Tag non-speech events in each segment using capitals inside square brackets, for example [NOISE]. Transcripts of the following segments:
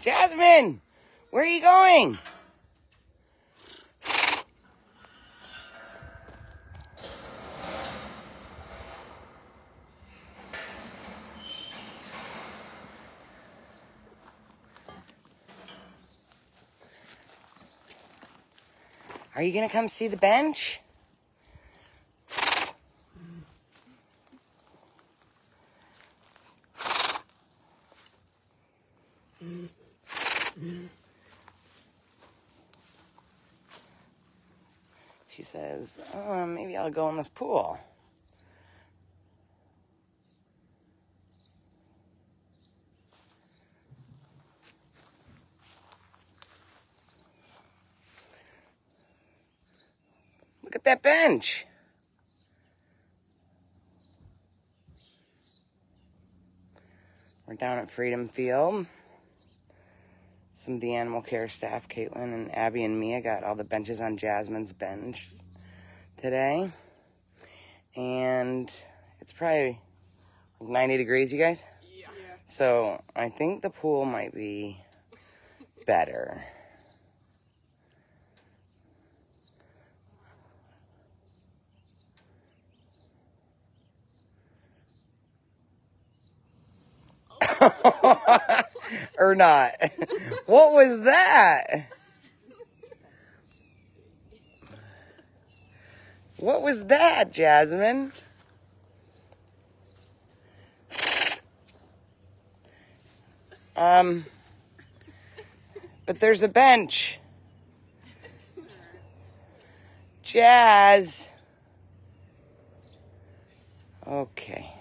Jasmine, where are you going? Are you gonna come see the bench? She says, oh, maybe I'll go in this pool. Look at that bench. We're down at Freedom Field. Some of the animal care staff, Caitlin and Abby and Mia, got all the benches on Jasmine's bench today. And it's probably like 90 degrees, you guys? Yeah. So I think the pool might be better. Oh. [LAUGHS] [LAUGHS] or not. [LAUGHS] what was that? What was that, Jasmine? Um, but there's a bench. Jazz. Okay.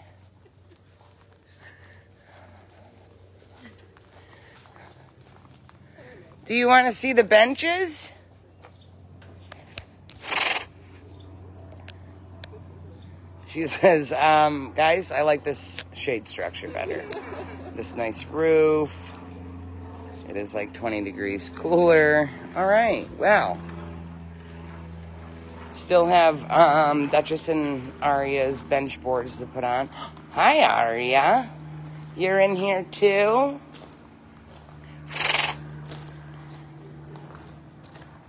Do you want to see the benches? She says, um, guys, I like this shade structure better. This nice roof. It is like 20 degrees cooler. All right, wow. Still have um, Duchess and Aria's bench boards to put on. Hi, Aria. You're in here too?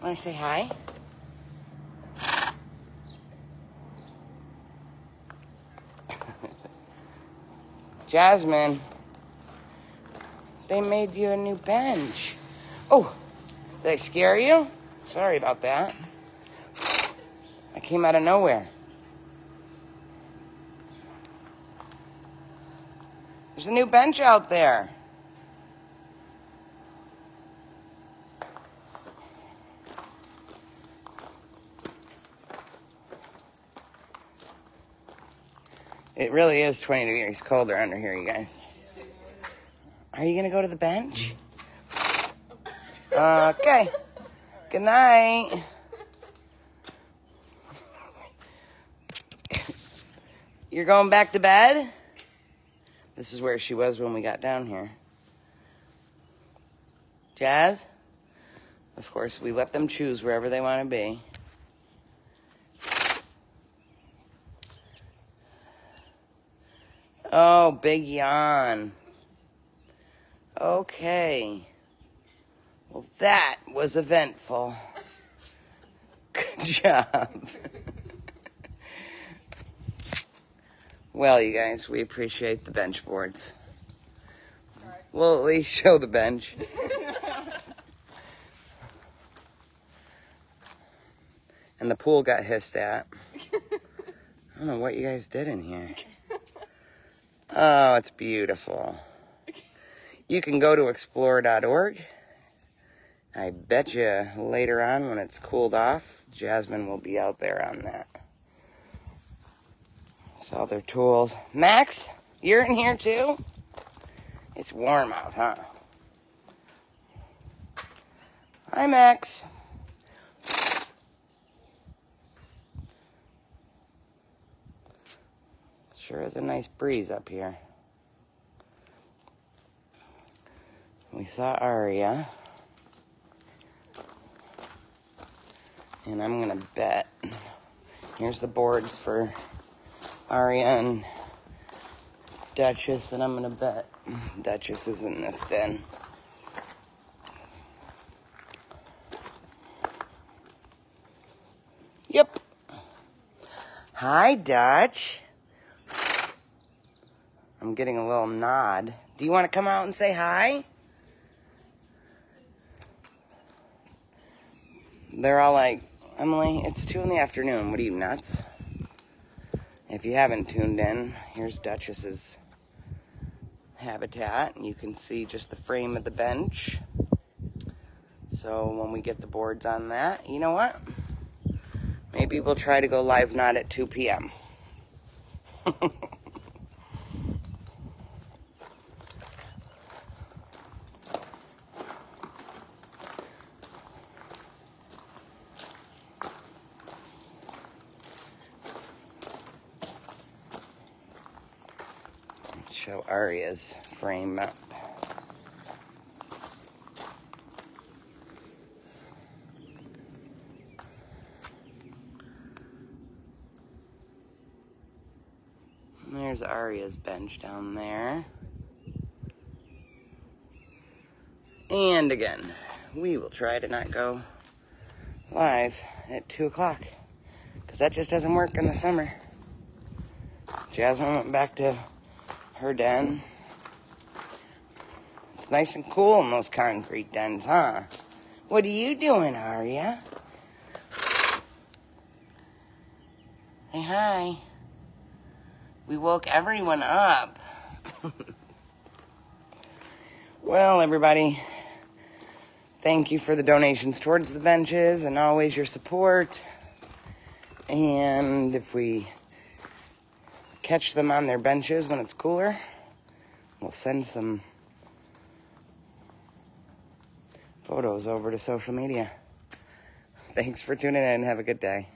Want to say hi? [LAUGHS] Jasmine, they made you a new bench. Oh, did I scare you? Sorry about that. I came out of nowhere. There's a new bench out there. It really is 20 degrees colder under here, you guys. Are you to go to the bench? Okay. Good night. You're going back to bed? This is where she was when we got down here. Jazz? Of course, we let them choose wherever they want to be. Oh, big yawn. Okay. Well, that was eventful. Good [LAUGHS] job. well, you guys, we appreciate the bench boards. We'll at least show the bench. and the pool got hissed at. I don't know what you guys did in here. Oh, it's beautiful. You can go to explore.org. I bet you later on when it's cooled off, Jasmine will be out there on that. Saw their tools. Max, you're in here too? It's warm out, huh? Hi, Max. Sure is a nice breeze up here. We saw Aria. And I'm going to bet. Here's the boards for Aria and Duchess, and I'm going to bet Duchess is in this den. Yep. Hi, Dutch. I'm getting a little nod. Do you want to come out and say hi? They're all like, Emily, it's 2 in the afternoon. What are you, nuts? If you haven't tuned in, here's Duchess's habitat. You can see just the frame of the bench. So when we get the boards on that, you know what? Maybe we'll try to go live not at 2 p.m. [LAUGHS] show Aria's frame up. There's Aria's bench down there. And again, we will try to not go live at 2 o'clock because that just doesn't work in the summer. Jasmine went back to her den. It's nice and cool in those concrete dens, huh? What are you doing, Aria? Hey, hi. We woke everyone up. [LAUGHS] well, everybody, thank you for the donations towards the benches and always your support. And if we catch them on their benches when it's cooler, we'll send some photos over to social media. Thanks for tuning in. Have a good day.